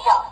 Michael.